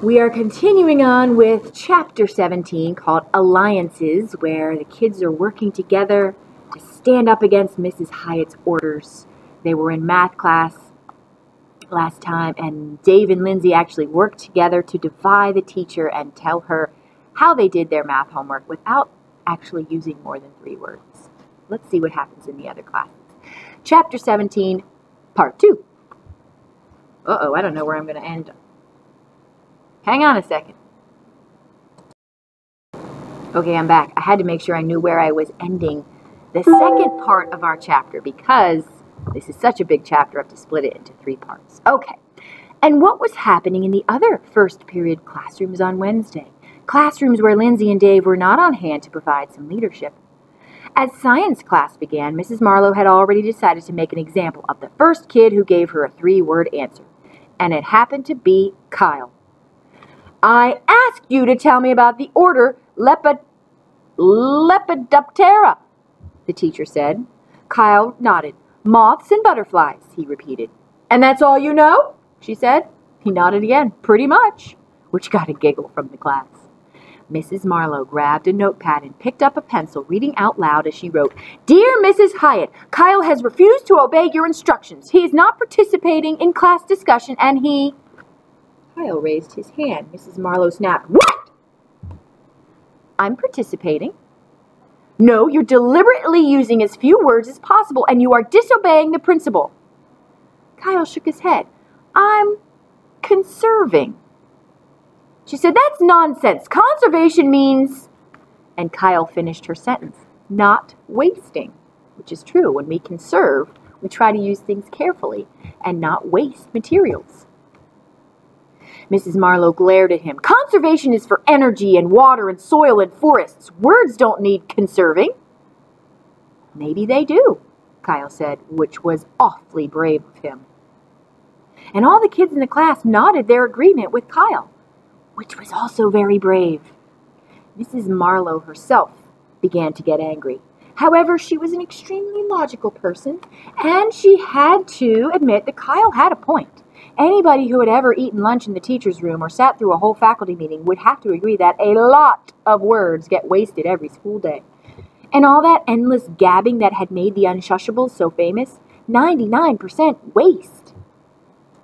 We are continuing on with chapter 17 called Alliances, where the kids are working together to stand up against Mrs. Hiatt's orders. They were in math class last time, and Dave and Lynsey actually worked together to defy the teacher and tell her how they did their math homework without actually using more than three words. Let's see what happens in the other classes. Chapter 17, Part 2. Uh oh, I don't know where I'm going to end. Hang on a second. Okay, I'm back. I had to make sure I knew where I was ending the second part of our chapter because this is such a big chapter, I have to split it into three parts. Okay. And what was happening in the other first period classrooms on Wednesday? Classrooms where Lynsey and Dave were not on hand to provide some leadership. As science class began, Mrs. Marlowe had already decided to make an example of the first kid who gave her a three word answer, and it happened to be Kyle. I asked you to tell me about the order Lepid- Lepidoptera, the teacher said. Kyle nodded. Moths and butterflies, he repeated. And that's all you know? she said. He nodded again. Pretty much, which got a giggle from the class. Mrs. Marlowe grabbed a notepad and picked up a pencil, reading out loud as she wrote, Dear Mrs. Hiatt, Kyle has refused to obey your instructions. He is not participating in class discussion and he. Kyle raised his hand. Mrs. Marlowe snapped, What? I'm participating. No, you're deliberately using as few words as possible and you are disobeying the principal. Kyle shook his head. I'm conserving. She said, That's nonsense. Conservation means. And Kyle finished her sentence not wasting, which is true. When we conserve, we try to use things carefully and not waste materials. Mrs. Marlowe glared at him. Conservation is for energy and water and soil and forests. Words don't need conserving. Maybe they do, Kyle said, which was awfully brave of him. And all the kids in the class nodded their agreement with Kyle, which was also very brave. Mrs. Marlowe herself began to get angry. However, she was an extremely logical person, and she had to admit that Kyle had a point. Anybody who had ever eaten lunch in the teacher's room or sat through a whole faculty meeting would have to agree that a lot of words get wasted every school day. And all that endless gabbing that had made the Unshushables so famous, 99% waste.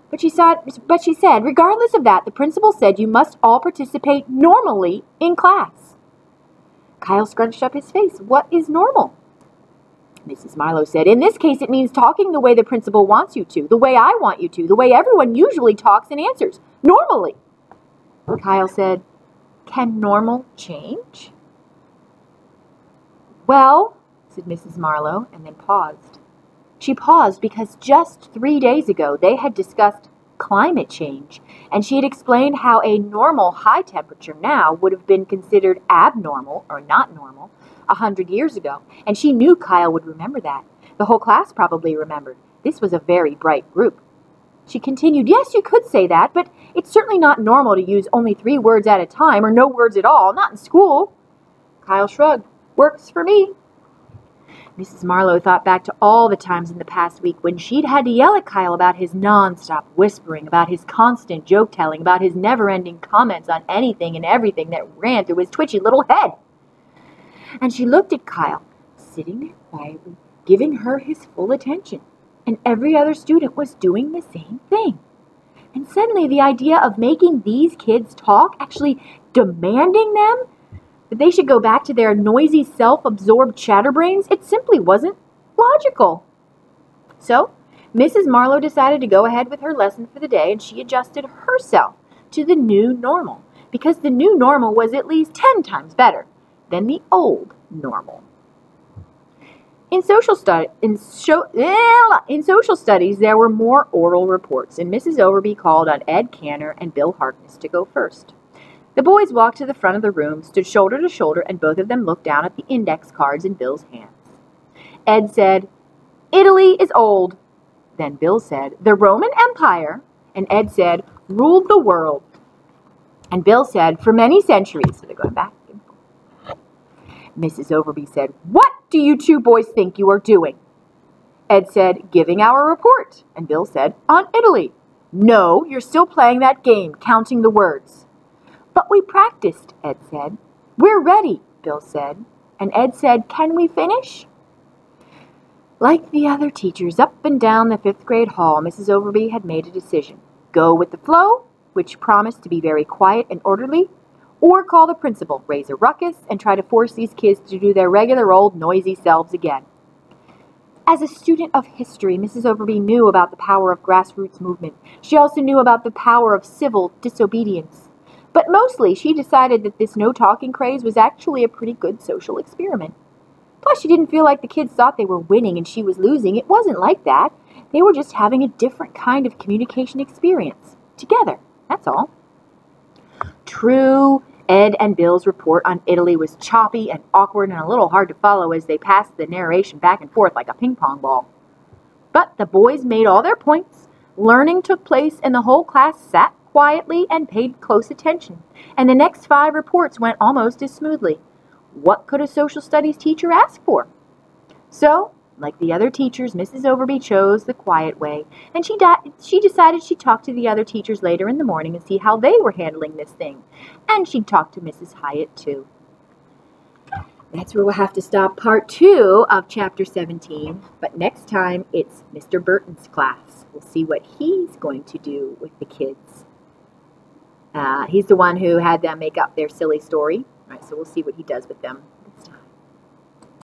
But she, said, but she said, regardless of that, the principal said you must all participate normally in class. Kyle scrunched up his face. What is normal? Mrs. Marlowe said. In this case, it means talking the way the principal wants you to, the way I want you to, the way everyone usually talks and answers, normally. Kyle said, Can normal change? Well, said Mrs. Marlowe, and then paused. She paused because just three days ago they had discussed climate change, and she had explained how a normal high temperature now would have been considered abnormal or not normal a hundred years ago, and she knew Kyle would remember that. The whole class probably remembered. This was a very bright group. She continued, Yes, you could say that, but it's certainly not normal to use only three words at a time or no words at all, not in school. Kyle shrugged. Works for me. Mrs. Marlowe thought back to all the times in the past week when she'd had to yell at Kyle about his nonstop whispering, about his constant joke telling, about his never ending comments on anything and everything that ran through his twitchy little head. And she looked at Kyle, sitting there quietly, giving her his full attention. And every other student was doing the same thing. And suddenly, the idea of making these kids talk, actually demanding them that they should go back to their noisy, self absorbed chatterbrains, it simply wasn't logical. So, Mrs. Marlowe decided to go ahead with her lesson for the day and she adjusted herself to the new normal because the new normal was at least 10 times better than the old normal. In social, stu- in, show- eh, in social studies, there were more oral reports, and Mrs. Overby called on Ed Canner and Bill Harkness to go first. The boys walked to the front of the room, stood shoulder to shoulder, and both of them looked down at the index cards in Bill's hands. Ed said, Italy is old. Then Bill said, The Roman Empire. And Ed said, ruled the world. And Bill said, For many centuries. So they're going back Mrs. Overby said, What do you two boys think you are doing? Ed said, Giving our report. And Bill said, On Italy. No, you're still playing that game, counting the words. But we practiced, Ed said. We're ready, Bill said. And Ed said, Can we finish? Like the other teachers up and down the fifth grade hall, Mrs. Overby had made a decision. Go with the flow, which promised to be very quiet and orderly, or call the principal, raise a ruckus, and try to force these kids to do their regular old noisy selves again. As a student of history, Mrs. Overby knew about the power of grassroots movement. She also knew about the power of civil disobedience. But mostly, she decided that this no talking craze was actually a pretty good social experiment. Plus, she didn't feel like the kids thought they were winning and she was losing. It wasn't like that. They were just having a different kind of communication experience. Together, that's all. True, Ed and Bill's report on Italy was choppy and awkward and a little hard to follow as they passed the narration back and forth like a ping pong ball. But the boys made all their points. Learning took place, and the whole class sat quietly and paid close attention. And the next five reports went almost as smoothly. What could a social studies teacher ask for? So, like the other teachers, Mrs. Overby chose the quiet way, and she, di- she decided she'd talk to the other teachers later in the morning and see how they were handling this thing. And she'd talk to Mrs. Hiatt, too. That's where we'll have to stop part two of chapter 17. But next time, it's Mr. Burton's class. We'll see what he's going to do with the kids. Uh, he's the one who had them make up their silly story. Right, so we'll see what he does with them.